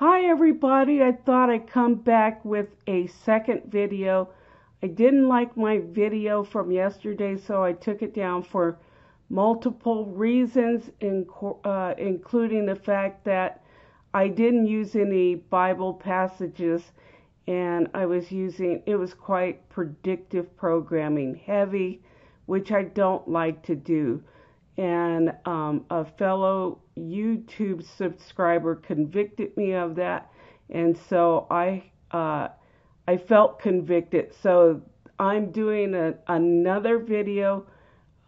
Hi everybody, I thought I'd come back with a second video. I didn't like my video from yesterday, so I took it down for multiple reasons, uh, including the fact that I didn't use any Bible passages and I was using, it was quite predictive programming, heavy, which I don't like to do and um, a fellow YouTube subscriber convicted me of that, and so I uh, I felt convicted. So I'm doing a, another video,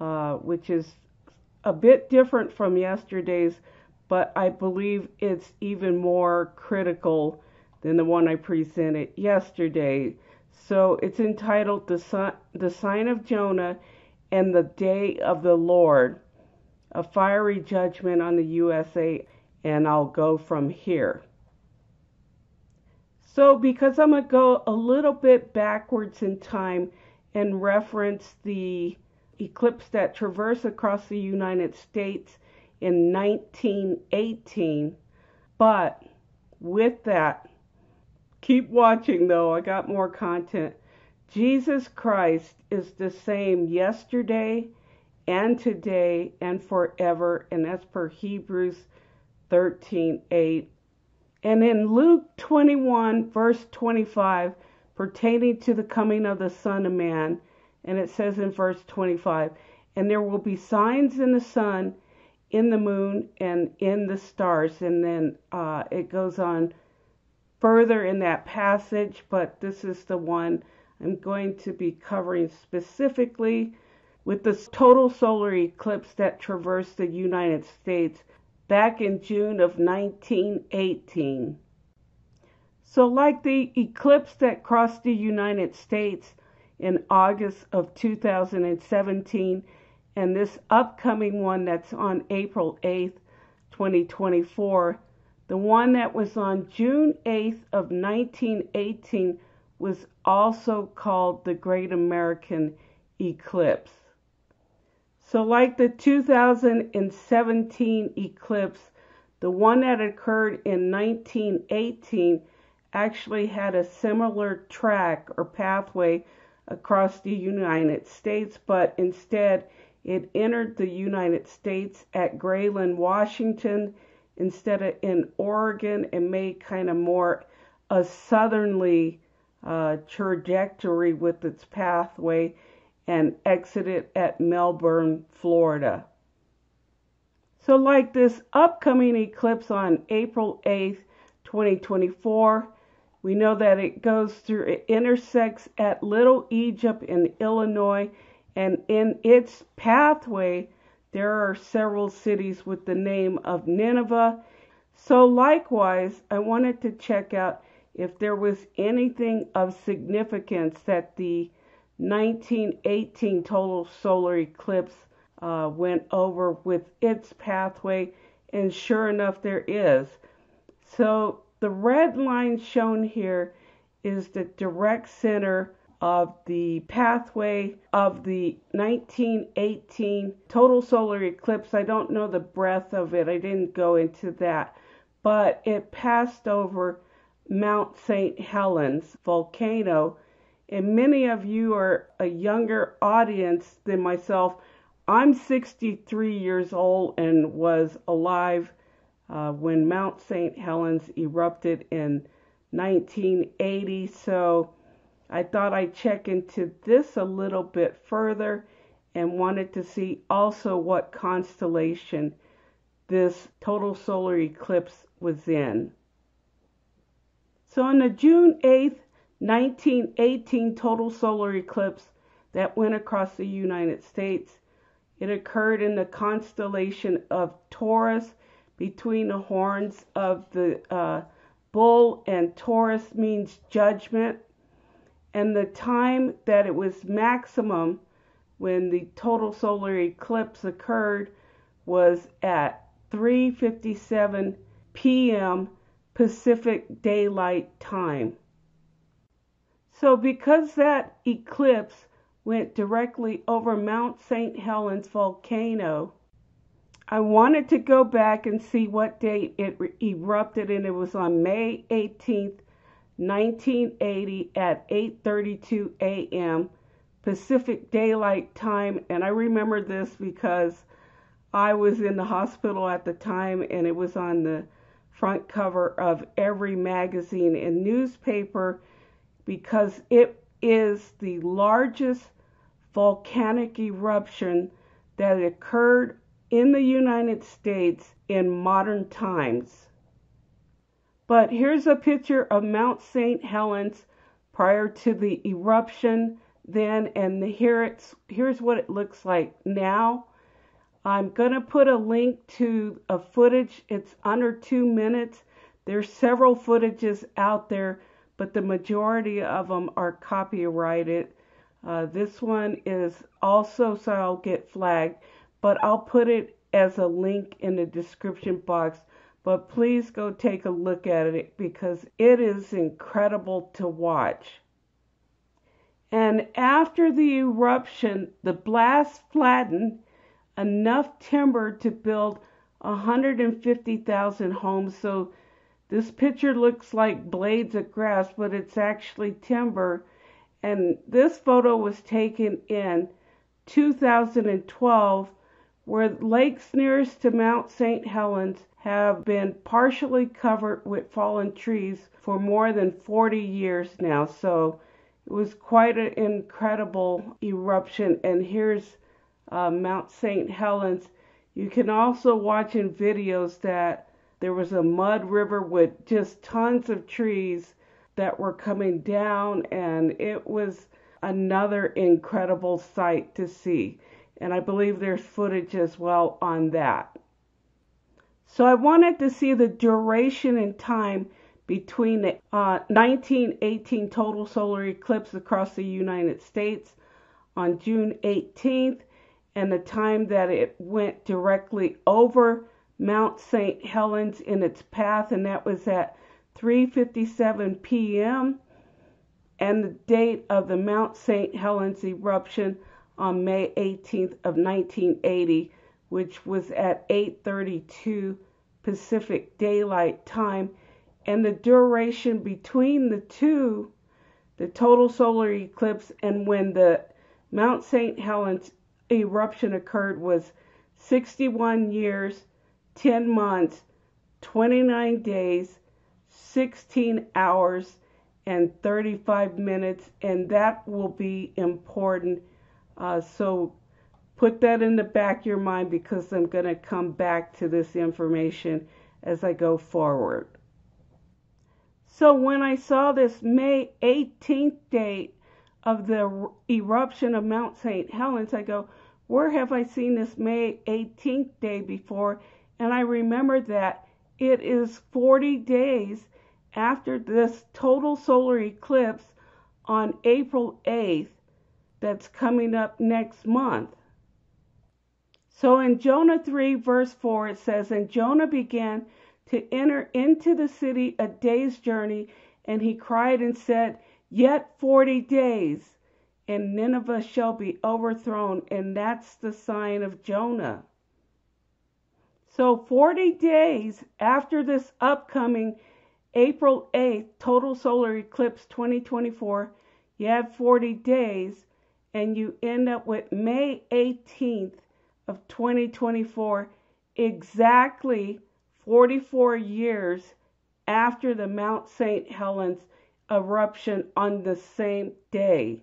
uh, which is a bit different from yesterday's, but I believe it's even more critical than the one I presented yesterday. So it's entitled "The, the Sign of Jonah and the Day of the Lord." A fiery judgment on the USA, and I'll go from here. So, because I'm going to go a little bit backwards in time and reference the eclipse that traversed across the United States in 1918, but with that, keep watching though, I got more content. Jesus Christ is the same yesterday, and today and forever. And that's per Hebrews 13 8. And in Luke 21, verse 25, pertaining to the coming of the Son of Man, and it says in verse 25, and there will be signs in the sun, in the moon, and in the stars. And then uh, it goes on further in that passage, but this is the one I'm going to be covering specifically with the total solar eclipse that traversed the United States back in June of 1918. So, like the eclipse that crossed the United States in August of 2017, and this upcoming one that's on April 8th, 2024, the one that was on June 8th of 1918 was also called the Great American Eclipse. So, like the 2017 eclipse, the one that occurred in 1918 actually had a similar track or pathway across the United States, but instead it entered the United States at Grayland, Washington, instead of in Oregon, and made kind of more a southerly uh, trajectory with its pathway and exited at Melbourne, Florida. So, like this upcoming eclipse on April 8th, 2024, we know that it goes through, it intersects at Little Egypt in Illinois, and in its pathway, there are several cities with the name of Nineveh. So, likewise, I wanted to check out if there was anything of significance that the 1918 total solar eclipse uh, went over with its pathway, and sure enough, there is. So the red line shown here is the direct center of the pathway of the 1918 total solar eclipse. I don't know the breadth of it, I didn't go into that, but it passed over Mount St. Helens volcano and many of you are a younger audience than myself. I'm 63 years old and was alive uh, when Mount St. Helens erupted in 1980. So I thought I'd check into this a little bit further and wanted to see also what constellation this total solar eclipse was in. So on the June 8th, 1918 total solar eclipse that went across the United States. It occurred in the constellation of Taurus between the horns of the uh, bull, and Taurus means judgment. And the time that it was maximum when the total solar eclipse occurred was at 3:57 p.m. Pacific Daylight Time. So, because that eclipse went directly over Mount St. Helens volcano, I wanted to go back and see what date it erupted, and it was on May 18th, 1980 at 8:32 a.m. Pacific Daylight Time, and I remember this because I was in the hospital at the time, and it was on the front cover of every magazine and newspaper because it is the largest volcanic eruption that occurred in the United States in modern times. But here's a picture of Mount St. Helens prior to the eruption then and here it's here's what it looks like now. I'm going to put a link to a footage. It's under 2 minutes. There's several footages out there, but the majority of them are copyrighted. Uh, this one is also so I'll get flagged but I'll put it as a link in the description box. But please go take a look at it because it is incredible to watch. And after the eruption, the blast flattened enough timber to build 150,000 homes. So this picture looks like blades of grass, but it's actually timber. And this photo was taken in 2012 where lakes nearest to Mount St. Helens have been partially covered with fallen trees for more than 40 years now. So it was quite an incredible eruption. And here's uh, Mount St. Helens. You can also watch in videos that there was a mud river with just tons of trees that were coming down, and it was another incredible sight to see and I believe there's footage as well on that. So I wanted to see the duration and time between the uh, 1918 total solar eclipse across the United States on June 18th and the time that it went directly over Mount St. Helens in its path and that was at 3:57 p.m. and the date of the Mount St. Helens eruption on May 18th of 1980, which was at 8:32 Pacific Daylight Time, and the duration between the two, the total solar eclipse and when the Mount St. Helens eruption occurred was 61 years, 10 months, 29 days, 16 hours, and 35 minutes, and that will be important uh, so put that in the back of your mind because I'm going to come back to this information as I go forward. So when I saw this May 18th date of the eruption of Mount St. Helens, I go, where have I seen this May 18th day before? And I remember that it is 40 days after this total solar eclipse on April 8th that's coming up next month. So in Jonah 3, verse 4, it says, And Jonah began to enter into the city a day's journey, and he cried and said, Yet 40 days, and Nineveh shall be overthrown. And that's the sign of Jonah. So 40 days after this upcoming April 8th total solar eclipse 2024, you have 40 days and you end up with May 18th of 2024, exactly 44 years after the Mount St. Helens eruption on the same day.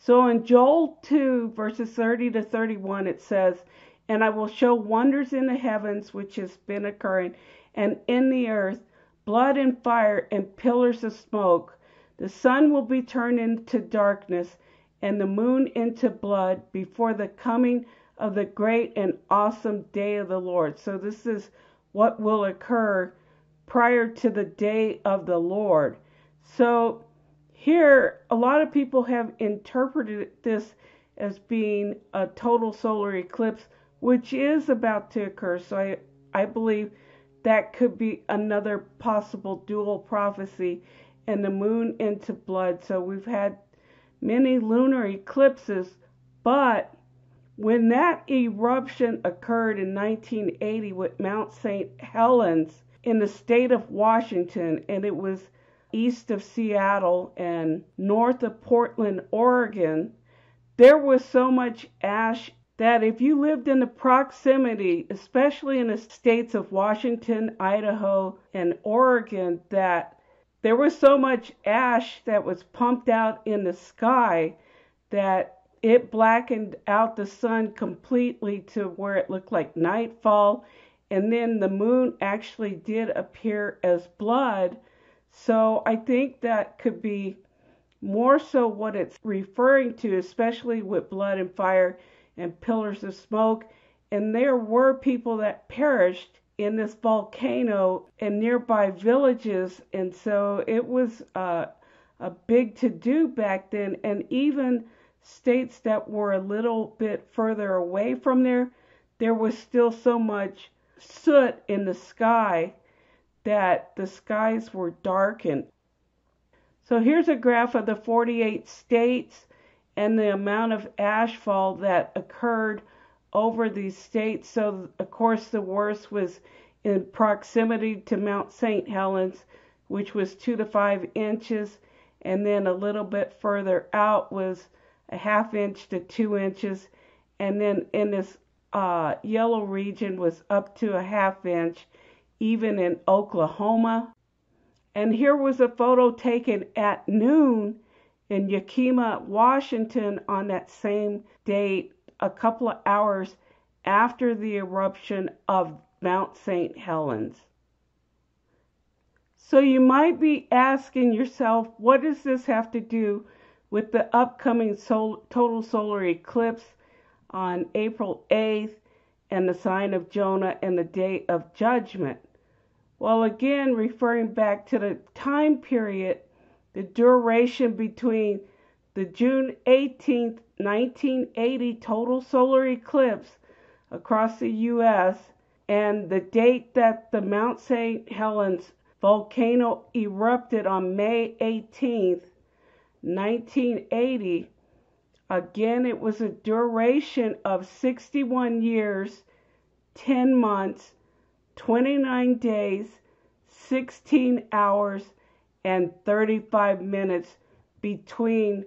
So in Joel 2, verses 30 to 31, it says, And I will show wonders in the heavens which has been occurring, and in the earth, blood and fire and pillars of smoke. The sun will be turned into darkness and the moon into blood before the coming of the great and awesome day of the Lord. So, this is what will occur prior to the day of the Lord. So, here, a lot of people have interpreted this as being a total solar eclipse, which is about to occur. So, I, I believe that could be another possible dual prophecy and the moon into blood. So, we've had many lunar eclipses, but When that eruption occurred in 1980 with Mount St. Helens in the state of Washington, and it was east of Seattle and north of Portland, Oregon, there was so much ash that if you lived in the proximity, especially in the states of Washington, Idaho, and Oregon, that there was so much ash that was pumped out in the sky that it blackened out the sun completely to where it looked like nightfall. And then the moon actually did appear as blood. So I think that could be more so what it's referring to, especially with blood and fire and pillars of smoke. And there were people that perished in this volcano and nearby villages. And so it was uh, a big to do back then. And even states that were a little bit further away from there, there was still so much soot in the sky that the skies were darkened. So here's a graph of the 48 states and the amount of ashfall that occurred over these states. So, of course, the worst was in proximity to Mount St. Helens, which was two to five inches, and then a little bit further out was a half inch to two inches, and then in this uh, yellow region was up to a half inch, even in Oklahoma. And here was a photo taken at noon in Yakima, Washington on that same date, a couple of hours after the eruption of Mount St. Helens. So you might be asking yourself, what does this have to do with the upcoming sol- total solar eclipse on April 8th and the sign of Jonah and the day of judgment? Well, again, referring back to the time period the duration between the June 18, 1980 total solar eclipse across the U.S. and the date that the Mount St. Helens volcano erupted on May 18, 1980. Again, it was a duration of 61 years, 10 months, 29 days, 16 hours, and 35 minutes between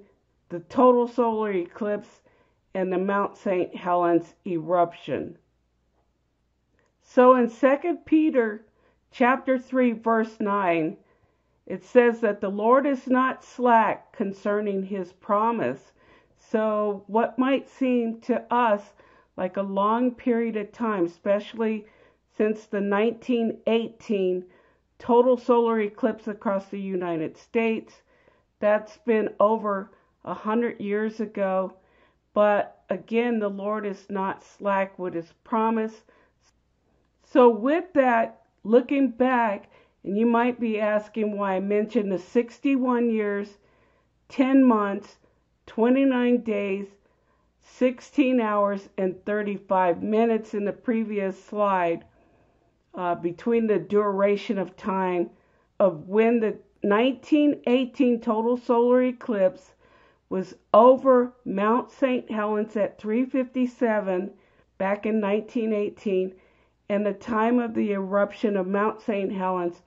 the total solar eclipse and the Mount St. Helens eruption. So in 2 Peter chapter 3 verse 9 it says that the Lord is not slack concerning his promise. So what might seem to us like a long period of time, especially since the 1918 total solar eclipse across the United States. That's been over a hundred years ago. But again, the Lord is not slack with his promise. So, with that, looking back, and you might be asking why I mentioned the 61 years, 10 months, 29 days, 16 hours, and 35 minutes in the previous slide uh, between the duration of time of when the 1918 total solar eclipse was over Mount St. Helens at 357 back in 1918 and the time of the eruption of Mount St. Helens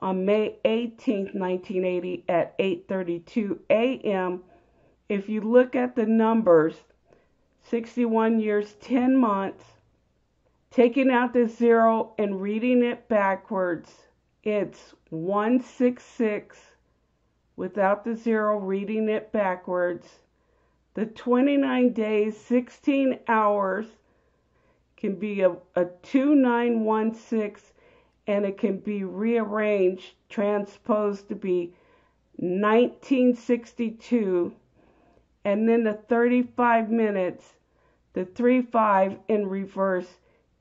on May 18, 1980 at 8:32 a.m. If you look at the numbers, 61 years, 10 months, Taking out the zero and reading it backwards, it's 166 without the zero, reading it backwards. The 29 days, 16 hours can be a, a 2916 and it can be rearranged, transposed to be 1962. And then the 35 minutes, the 3 5 in reverse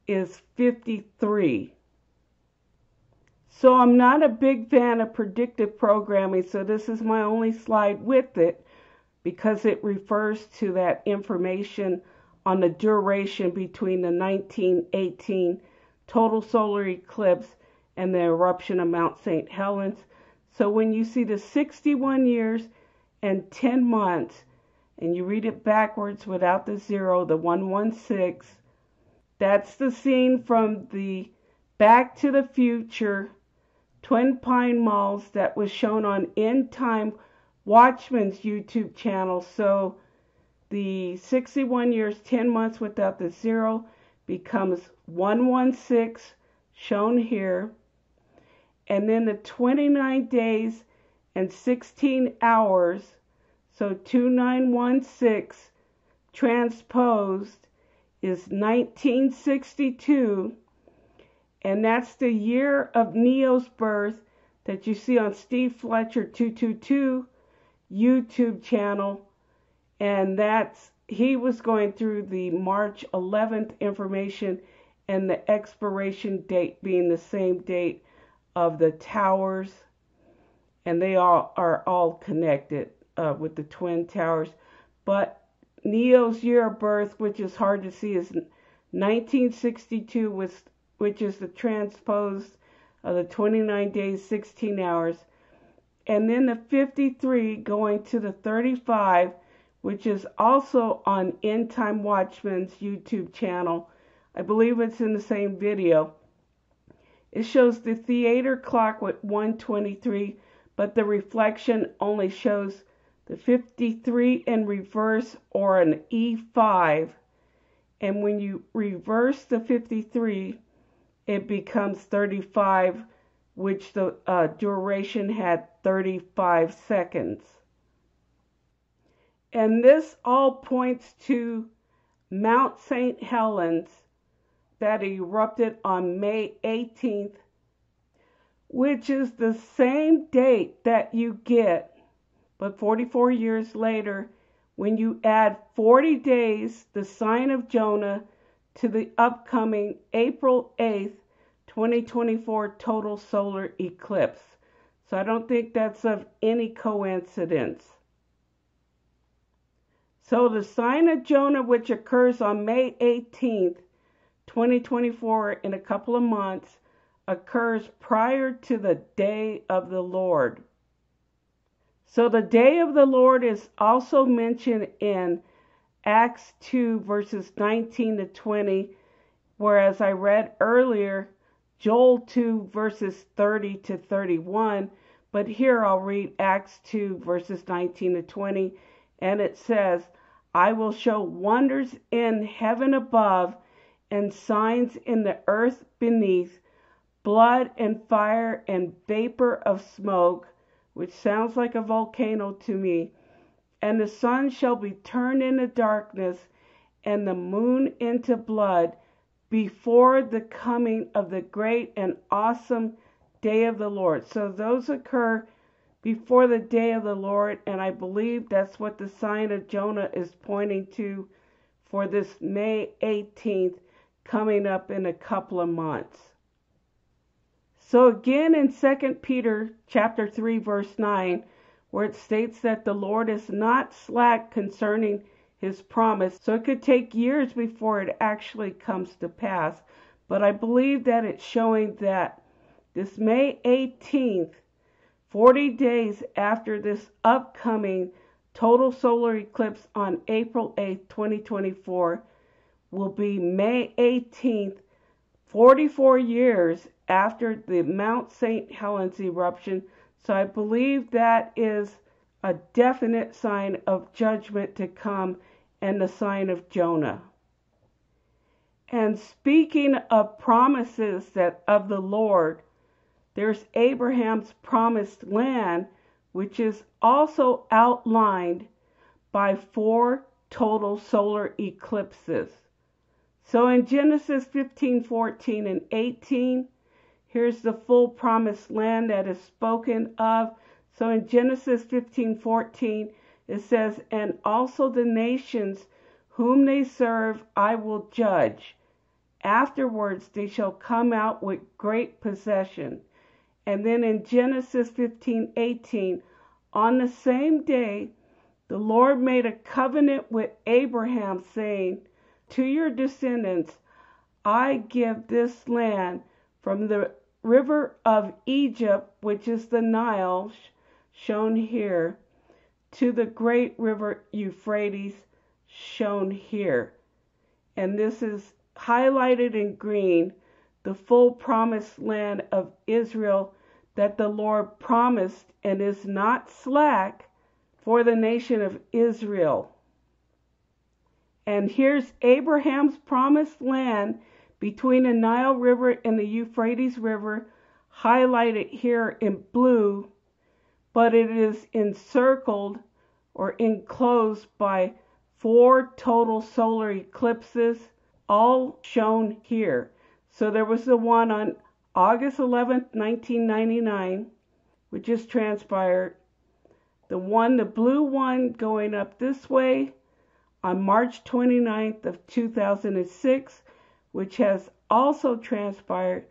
is 53. So I'm not a big fan of predictive programming, so this is my only slide with it because it refers to that information on the duration between the 1918 total solar eclipse and the eruption of Mount St. Helens. So when you see the 61 years and 10 months, and you read it backwards without the zero, the 116. That's the scene from the Back to the Future Twin Pine Malls that was shown on End Time Watchman's YouTube channel. So the 61 years, 10 months without the zero becomes 116 shown here. And then the 29 days and 16 hours, so 2916 transposed is 1962. And that's the year of Neo's birth that you see on Steve Fletcher 222 YouTube channel. And that's he was going through the March 11th information and the expiration date being the same date of the towers and they all are all connected uh, with the twin towers but neo's year of birth which is hard to see is 1962 was which is the transposed of the 29 days 16 hours and then the 53 going to the 35 which is also on End Time Watchman's YouTube channel. I believe it's in the same video. It shows the theater clock with 123, but the reflection only shows the 53 in reverse or an E5. And when you reverse the 53, it becomes 35, which the uh, duration had 35 seconds. And this all points to Mount St. Helens that erupted on May 18th, which is the same date that you get, but 44 years later, when you add 40 days, the sign of Jonah, to the upcoming April 8th, 2024 total solar eclipse. So I don't think that's of any coincidence. So the sign of Jonah, which occurs on May 18th, 2024, in a couple of months, occurs prior to the day of the Lord. So the day of the Lord is also mentioned in Acts 2, verses 19 to 20, whereas I read earlier Joel 2, verses 30 to 31. But here I'll read Acts 2, verses 19 to 20, and it says, I will show wonders in heaven above and signs in the earth beneath blood and fire and vapor of smoke, which sounds like a volcano to me. And the sun shall be turned into darkness and the moon into blood before the coming of the great and awesome day of the Lord. So those occur before the day of the Lord, and I believe that's what the sign of Jonah is pointing to for this May 18th coming up in a couple of months. So again in 2 Peter chapter 3 verse 9 where it states that the Lord is not slack concerning his promise. So it could take years before it actually comes to pass, but I believe that it's showing that this May 18th 40 days after this upcoming total solar eclipse on April 8th, 2024, will be May 18th, 44 years after the Mount St. Helens eruption. So I believe that is a definite sign of judgment to come and the sign of Jonah. And speaking of promises that of the Lord, there's Abraham's promised land, which is also outlined by four total solar eclipses. So in Genesis 15, 14, and 18, here's the full promised land that is spoken of. So in Genesis 15, 14, it says, And also the nations whom they serve I will judge. Afterwards they shall come out with great possession. And then in Genesis 15 18, on the same day, the Lord made a covenant with Abraham, saying, To your descendants, I give this land from the river of Egypt, which is the Nile, shown here, to the great river Euphrates shown here. And this is highlighted in green, the full promised land of Israel that the Lord promised and is not slack for the nation of Israel. And here's Abraham's promised land between the Nile River and the Euphrates River, highlighted here in blue, but it is encircled or enclosed by four total solar eclipses, all shown here. So there was the one on August 11, 1999, which just transpired. The one, the blue one going up this way on March 29th of 2006, which has also transpired,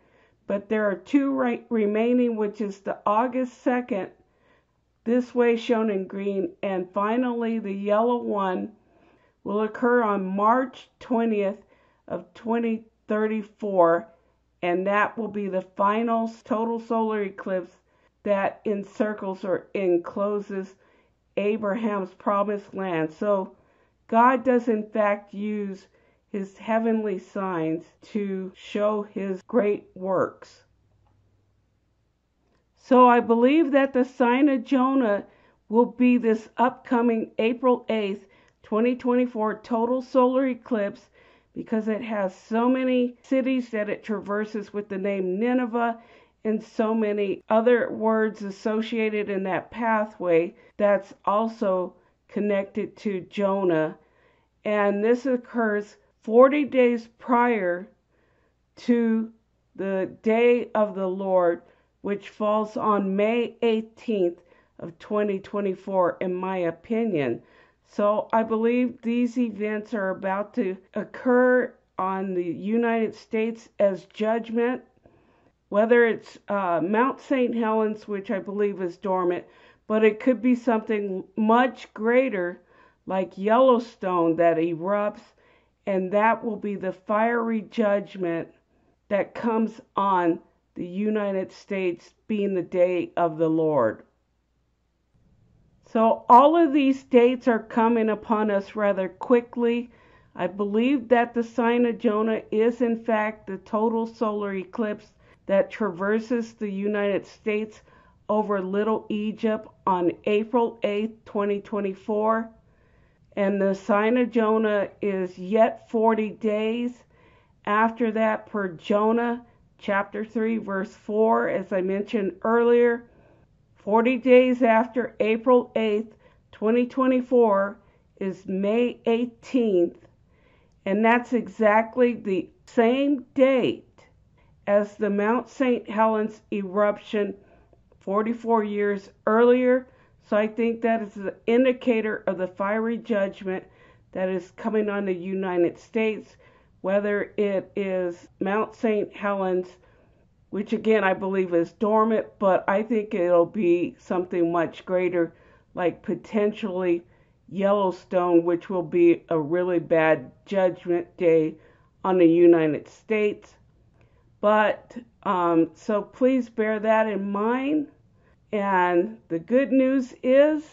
but there are two right remaining, which is the August 2nd, this way shown in green, and finally the yellow one will occur on March 20th of 2034 and that will be the final total solar eclipse that encircles or encloses Abraham's promised land. So God does in fact use his heavenly signs to show his great works. So I believe that the sign of Jonah will be this upcoming April 8th, 2024 total solar eclipse because it has so many cities that it traverses with the name Nineveh and so many other words associated in that pathway that's also connected to Jonah. And this occurs 40 days prior to the day of the Lord, which falls on May 18th of 2024 in my opinion. So I believe these events are about to occur on the United States as judgment, whether it's uh, Mount St. Helens, which I believe is dormant, but it could be something much greater like Yellowstone that erupts, and that will be the fiery judgment that comes on the United States being the day of the Lord. So all of these dates are coming upon us rather quickly. I believe that the sign of Jonah is in fact the total solar eclipse that traverses the United States over Little Egypt on April 8, 2024. And the sign of Jonah is yet 40 days. After that, per Jonah chapter 3, verse 4, as I mentioned earlier, 40 days after April 8th, 2024 is May 18th, and that's exactly the same date as the Mount St. Helens eruption 44 years earlier. So I think that is an indicator of the fiery judgment that is coming on the United States, whether it is Mount St. Helens which again I believe is dormant, but I think it'll be something much greater, like potentially Yellowstone, which will be a really bad judgment day on the United States. But um, so please bear that in mind. And the good news is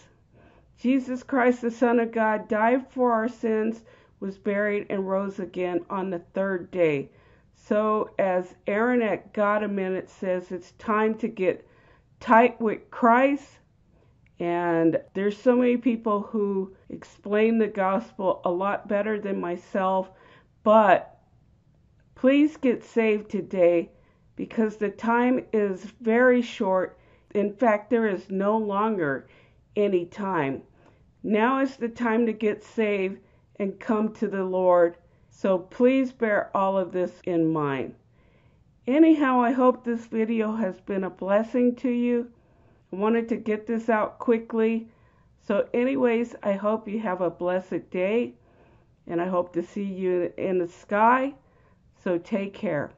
Jesus Christ, the Son of God, died for our sins, was buried, and rose again on the third day. So, as Aaron at God a Minute says, it's time to get tight with Christ. And there's so many people who explain the gospel a lot better than myself. But please get saved today because the time is very short. In fact, there is no longer any time. Now is the time to get saved and come to the Lord so please bear all of this in mind. Anyhow, I hope this video has been a blessing to you. I wanted to get this out quickly. So anyways, I hope you have a blessed day and I hope to see you in the sky. So take care.